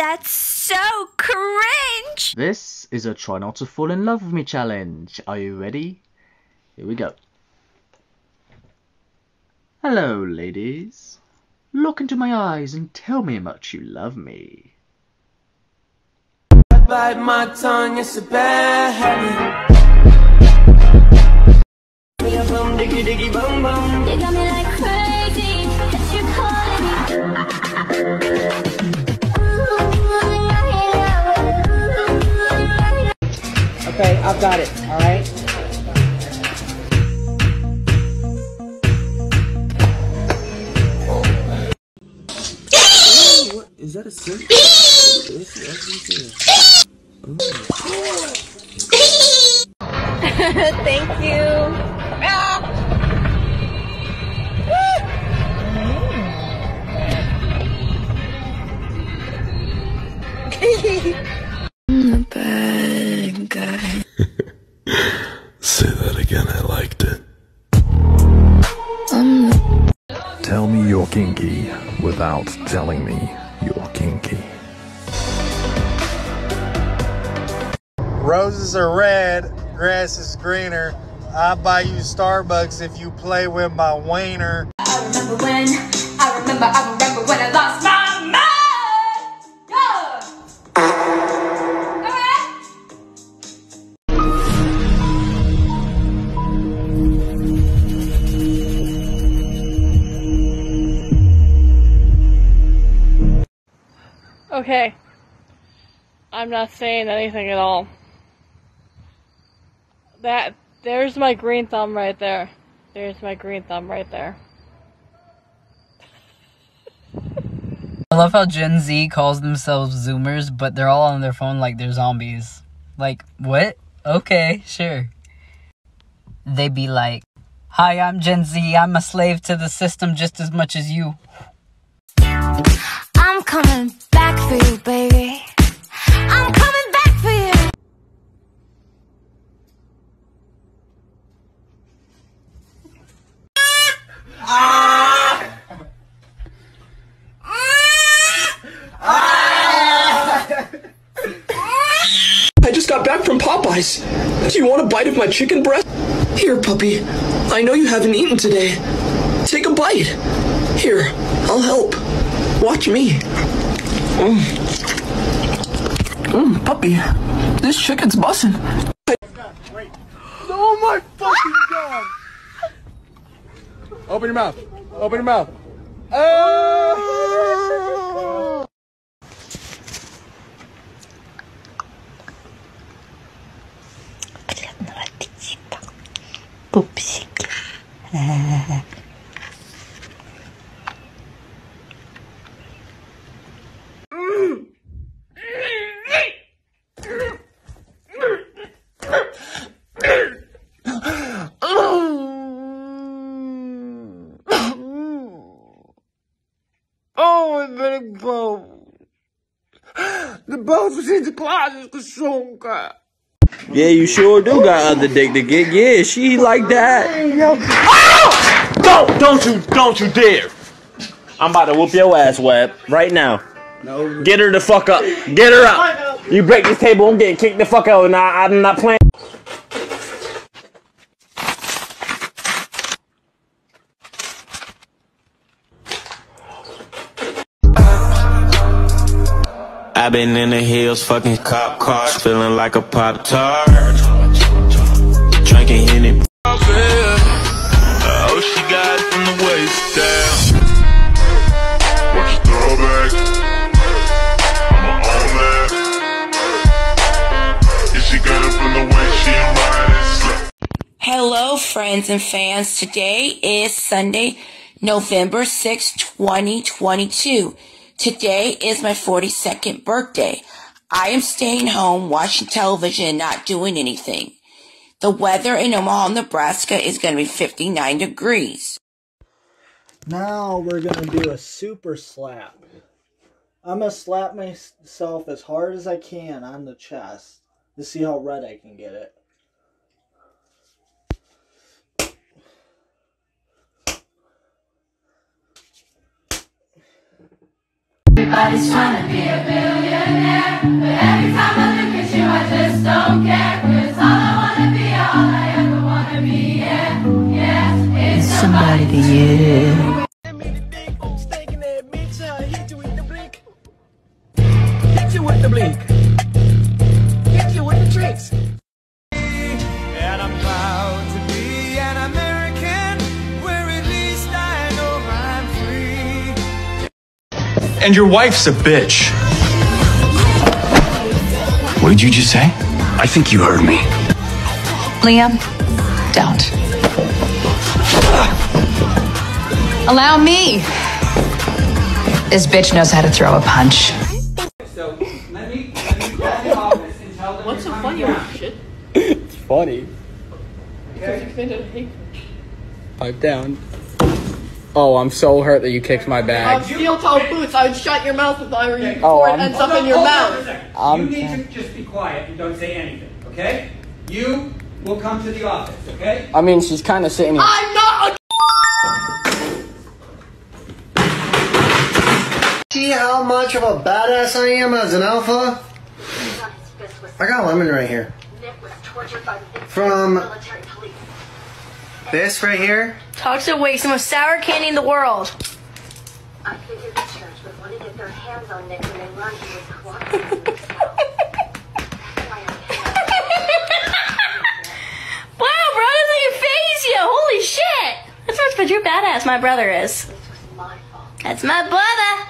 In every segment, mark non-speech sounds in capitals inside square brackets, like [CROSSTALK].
That's so cringe! This is a try not to fall in love with me challenge. Are you ready? Here we go. Hello, ladies. Look into my eyes and tell me how much you love me. Bite my tongue, it's a bad habit. Diggy diggy bum bum. You got me like crazy, cause you're calling me. Okay, I've got it, alright? Is that a sin? Thank you. Say again, I liked it. Tell me you're kinky without telling me you're kinky. Roses are red, grass is greener. I buy you Starbucks if you play with my wiener. I remember when, I remember, I remember when I lost my Okay. I'm not saying anything at all. That there's my green thumb right there. There's my green thumb right there. I love how Gen Z calls themselves Zoomers, but they're all on their phone like they're zombies. Like, what? Okay, sure. They be like, Hi, I'm Gen Z. I'm a slave to the system just as much as you. I'm coming back for you, baby. I'm coming back for you. I just got back from Popeyes. Do you want a bite of my chicken breast? Here, puppy. I know you haven't eaten today. Take a bite. Here, I'll help. Watch me. Mmm. Mmm, puppy. This chicken's bussin'. Oh my fucking god! Open your mouth. Open your mouth. Oh! Oh, The bone was in the closet geschonken. Yeah, you sure do got other dick to get. Yeah, she like that. Oh! Don't, don't you, don't you dare! I'm about to whoop your ass, Web, right now. No. Get her the fuck up. Get her up. You break this table, I'm getting kicked the fuck out, and I, I'm not playing. I've been in the hills, fucking cop cars, feeling like a pop tart. Drinking Henny. Oh, she got it from the waist down. Watch your throwback. I'ma own that. Yeah, she got it from the waist, she riding. Hello, friends and fans. Today is Sunday, November sixth, 2022. Today is my 42nd birthday. I am staying home watching television and not doing anything. The weather in Omaha, Nebraska is going to be 59 degrees. Now we're gonna do a super slap. I'm gonna slap myself as hard as I can on the chest to see how red I can get it. Everybody's trying to be a billionaire But every time I look at you I just don't care Cause all I wanna be, all I ever wanna be, yeah, yeah It's somebody, somebody to you Hit with the blink. And your wife's a bitch. What did you just say? I think you heard me. Liam, don't. Allow me. This bitch knows how to throw a punch. So, let me, let me What's so funny about shit? It's funny. Because you committed a hate Pipe down. Oh, I'm so hurt that you kicked my bag. steel toe boots. I would shut your mouth if I were you Oh, before it I'm- ends up in your mouth. for a second. I'm you need to just be quiet and don't say anything, okay? You will come to the office, okay? I mean, she's kind of sitting here. I'm not. See how much of a badass I am as an alpha? I got a lemon right here. From this right here. Toxic Waste, the most sour candy in the world. I figured the church would want to get their hands on Nick when they learned he was cooperating. Wow, bro, doesn't even phase you. Holy shit. That's how much of a true badass my brother is. That's my brother.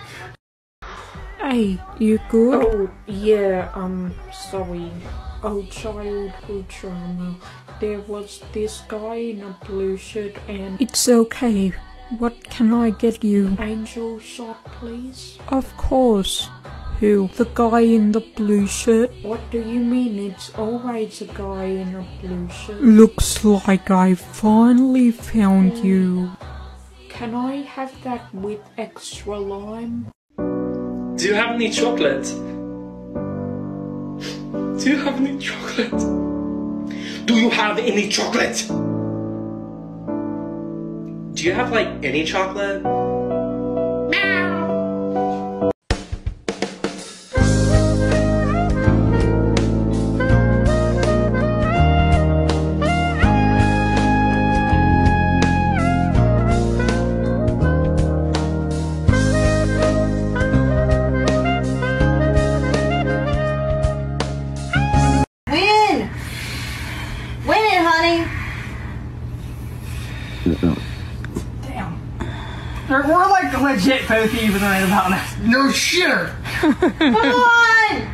Hey, you good? Oh, yeah, um, sorry. Oh, childhood trauma. There was this guy in a blue shirt and... It's okay. What can I get you? Angel shot, please? Of course. Who? The guy in the blue shirt? What do you mean? It's always a guy in a blue shirt. Looks like I finally found hmm. you. Can I have that with extra lime? Do you have any chocolate? Do you have any chocolate? Do you have any chocolate? Do you have like any chocolate? Legit both even right about this. No shitter. [LAUGHS] Come on!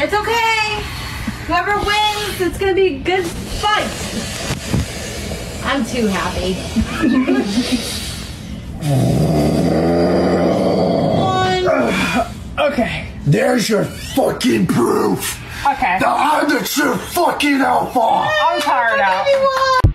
It's okay. Whoever wins, it's gonna be a good fight. I'm too happy. [LAUGHS] Okay. There's your fucking proof. Okay. That I'm the true fucking alpha. I'm tired out.